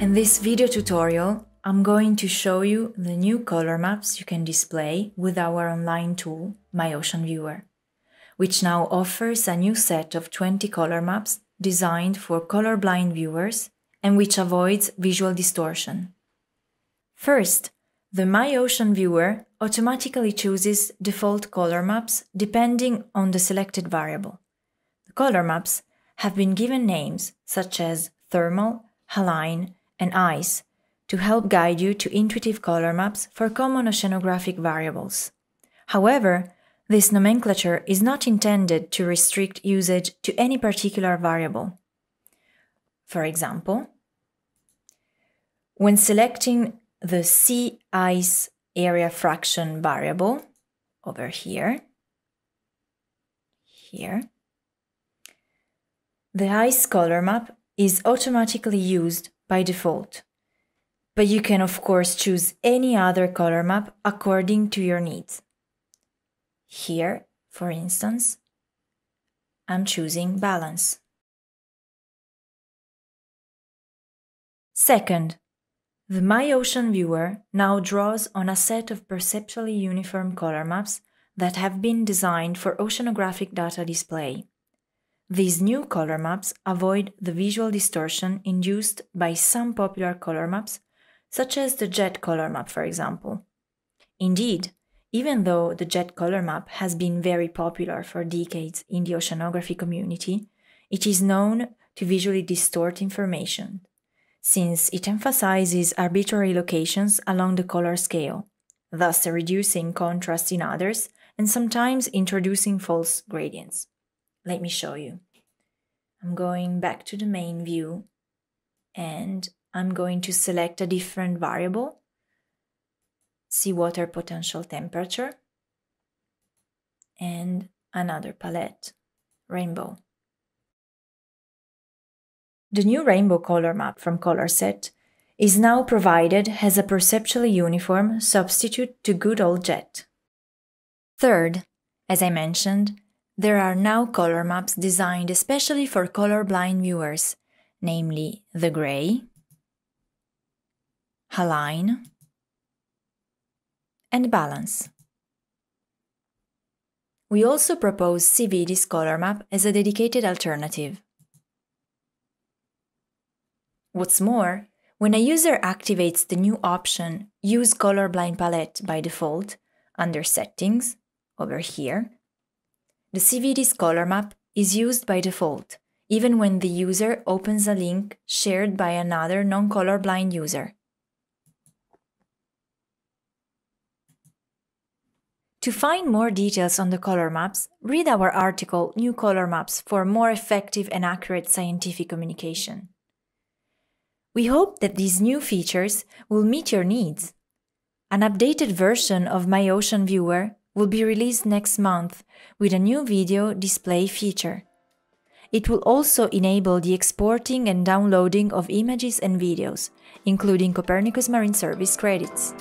In this video tutorial, I'm going to show you the new color maps you can display with our online tool, MyOceanViewer, which now offers a new set of 20 color maps designed for colorblind viewers and which avoids visual distortion. First, the MyOceanViewer automatically chooses default color maps depending on the selected variable. The color maps have been given names such as thermal, haline, and ice to help guide you to intuitive color maps for common oceanographic variables. However, this nomenclature is not intended to restrict usage to any particular variable. For example, when selecting the sea ice area fraction variable over here, here, the ice color map is automatically used by default. But you can of course choose any other color map according to your needs. Here, for instance, I'm choosing balance. Second, the MyOceanViewer now draws on a set of perceptually uniform color maps that have been designed for oceanographic data display. These new color maps avoid the visual distortion induced by some popular color maps, such as the jet color map, for example. Indeed, even though the jet color map has been very popular for decades in the oceanography community, it is known to visually distort information, since it emphasizes arbitrary locations along the color scale, thus reducing contrast in others and sometimes introducing false gradients. Let me show you. I'm going back to the main view and I'm going to select a different variable, seawater potential temperature, and another palette, rainbow. The new rainbow color map from ColorCET is now provided as a perceptually uniform substitute to good old jet. Third, as I mentioned, there are now color maps designed especially for colorblind viewers, namely the gray, haline, and balance. We also propose cividis color map as a dedicated alternative. What's more, when a user activates the new option Use Colorblind Palette by default under Settings, over here, the cividis color map is used by default, even when the user opens a link shared by another non-colorblind user. To find more details on the color maps, read our article New Color Maps for more effective and accurate scientific communication. We hope that these new features will meet your needs. An updated version of MyOceanViewer will be released next month with a new video display feature. It will also enable the exporting and downloading of images and videos, including Copernicus Marine Service credits.